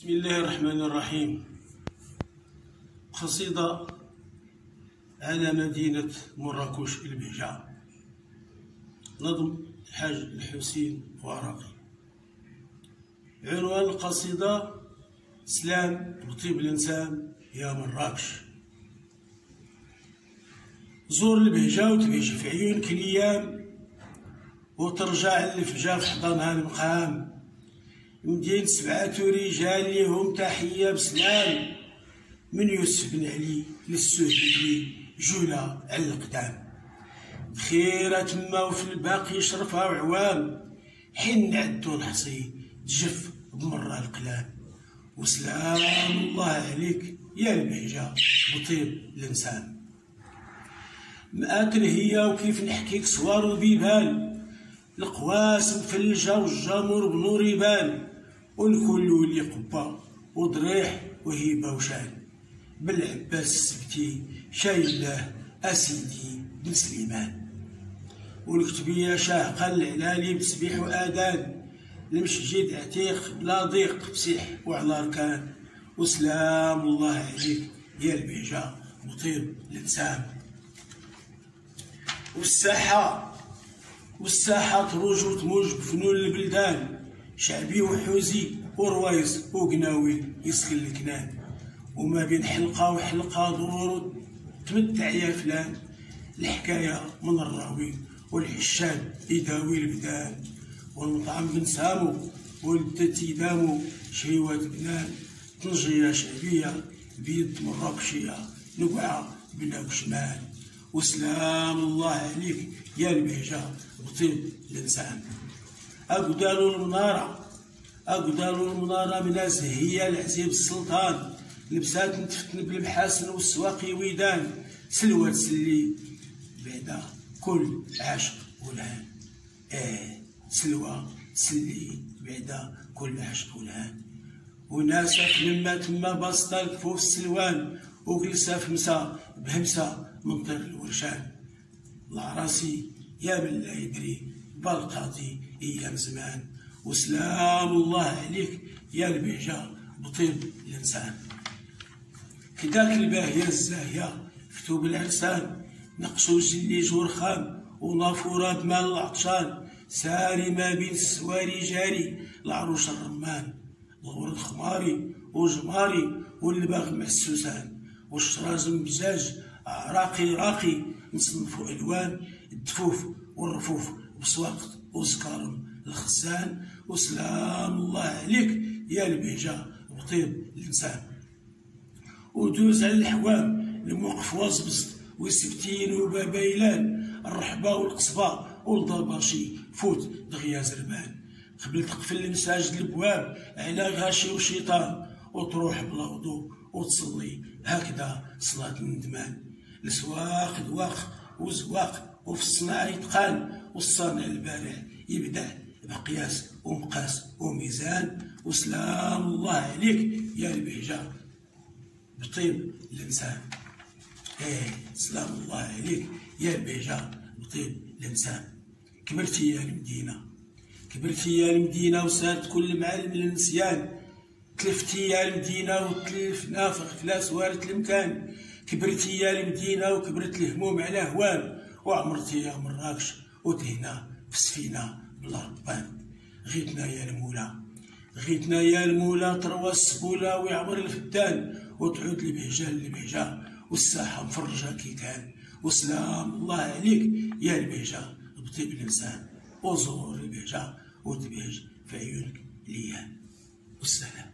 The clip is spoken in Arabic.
بسم الله الرحمن الرحيم قصيدة على مدينة مراكش البهجة نظم الحاج الحسين وراقي عنوان القصيدة سلام وطيب الإنسان يا مراكش زور البهجة وتبهج في عيونك الأيام وترجع الفجا في حضنها المقام مدين سبعة رجال لهم تحية بسلام. من يوسف بن علي للسهيلي جولة على القدام. خيرة تما وفي الباقي يشرفها وعوام. حين عدو نحصي تجف بمرة القلام. وسلام الله عليك يا البهجة وطيب الإنسان. مآكل هي وكيف نحكيك صوار وبيبان. القواس مفلجة والجامور بنور يبان. والكل ولي قبة وضريح وهيبة وشان بالعباس السبتي شايله أسيدي بن سليمان. والكتبية شاهقة العلالي بتسبيح وآذان المسجد عتيق بلا ضيق بسيح وعلى أركان. وسلام الله عليك يا البهجة وطيب الإنسان. والساحة والساحة تروج وتموج بفنون البلدان. شعبي وحوزي وروايز وقناوي يسخن الكنان. وما بين حلقة وحلقة ضرور تمتع يا فلان. الحكاية من الراوي والحشاد يداوي البدان. والمطعم بن سامو والدتي دامو شهيوات بنان. طنجية شعبية بيد مراكشية نقعة بلا وشمال وسلام الله عليك يا البهجة وطيب الإنسان. أقدالو المنارة. أقدالو المنارة من هي العزيب السلطان. لبسات نتفتن بالمحاسن والسواقي ويدان. سلوى تسلي بعدا كل عاشق ولهان. آه سلوى تسلي بعدا كل عاشق ولهان. وناسك لما تما بسطة الكفوف السلوان. وجلسة في مسا بهمسة من الورشان. الله راسي يا من لا يدري. بالقاضي أيام زمان. وسلام الله عليك يا البهجة بطيب الإنسان. كداك الباهية الزاهية كتب العرسان نقشو جلي جور خام ونافورة بمال العطشان ساري ما بين السواري جاري العروش الرمان. الغورد خماري وجماري والباغ مع السوسان والشرازم بزاج راقي راقي نصنفو ألوان الدفوف والرفوف. بسواقط وسكارم الخزان وسلام الله عليك يا البهجة وطيب الإنسان. ودوز على الحوام الموقف وازبز وسبتين وبابيلان الرحبة والقصبة والضباشي فوت دغيا زربان. قبل تقفل المساجد البواب على غاشي وشيطان وتروح بلا وضوء وتصلي هكذا صلاة الندمان. السواق دواق وزواق وفي الصناعة يتقان والصانع البارع يبدع بقياس ومقاس وميزان. وسلام الله عليك يا البهجة بطيب الإنسان. إيه سلام الله عليك يا البهجة بطيب الإنسان. كبرتي يا المدينة. كبرتي يا المدينة وسالت كل معالم النسيان. تلفتي يا المدينة وتلفنا في غفلاس وارت المكان كبرتي يا المدينة وكبرت الهموم على هوان وعمرتي يا مراكش وتهنا في سفينة بلا ربان غيتنا يا المولى غيتنا يا المولى تروى السبولة ويعمر الفدان وتعود البهجة للبهجة والساحة مفرجة كي كان. وسلام الله عليك يا البهجة بطيب الإنسان وزور البهجة وتبهج في عيونك ليا. والسلام.